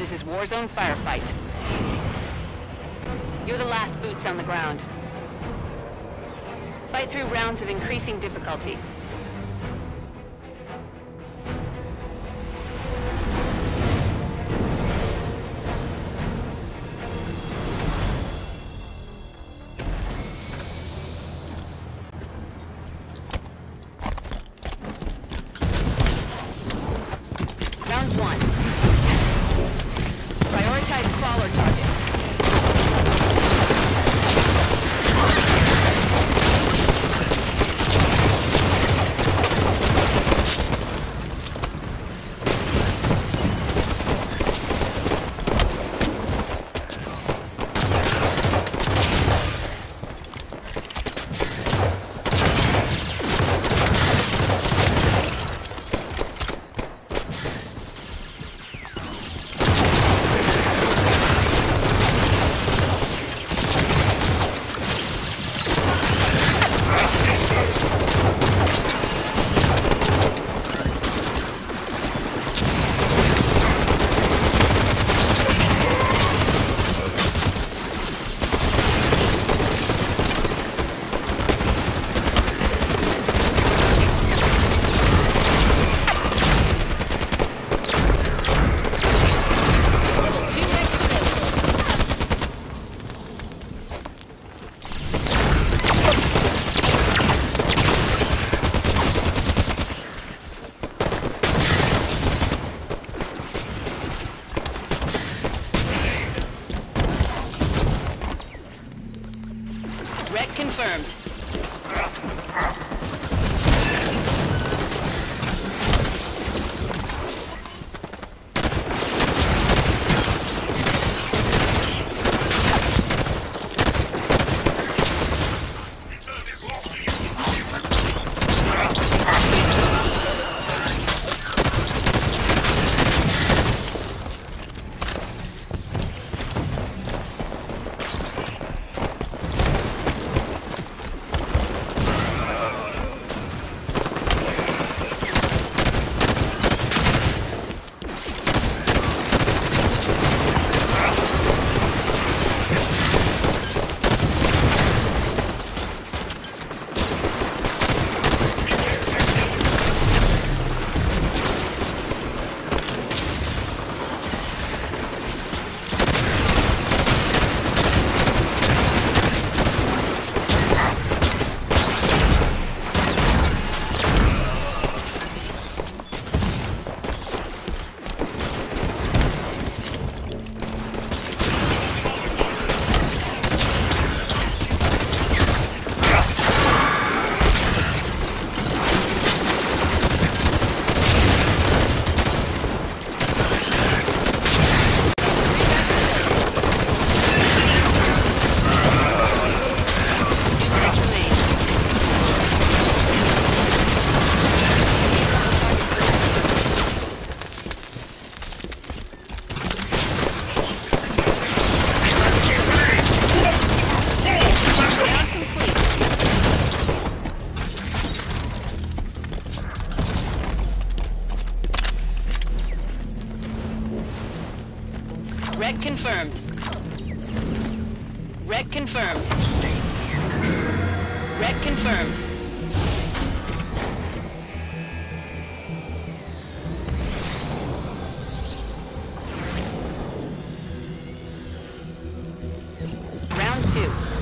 This is Warzone Firefight. You're the last boots on the ground. Fight through rounds of increasing difficulty. Round one. Prioritize crawler targets. Confirmed. Confirmed. Red confirmed. Red confirmed. Round two.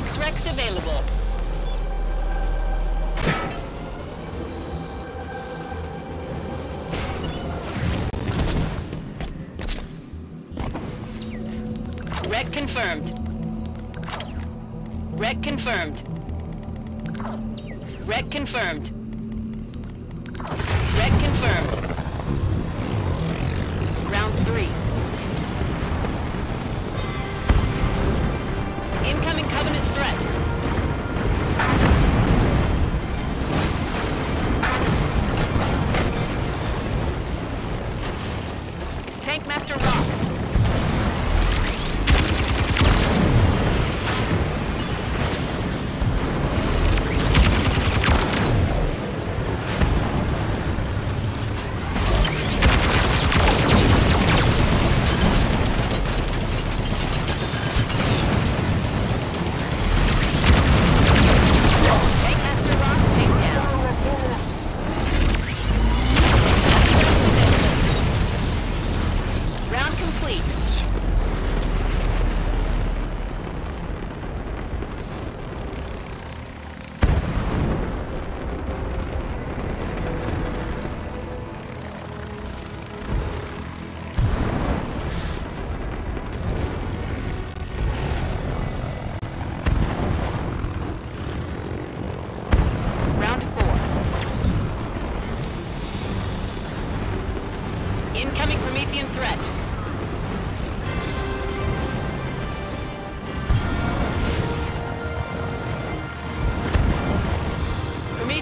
Six wrecks available. Wreck confirmed. Wreck confirmed. Wreck confirmed. Wreck confirmed.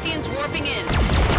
Warping in.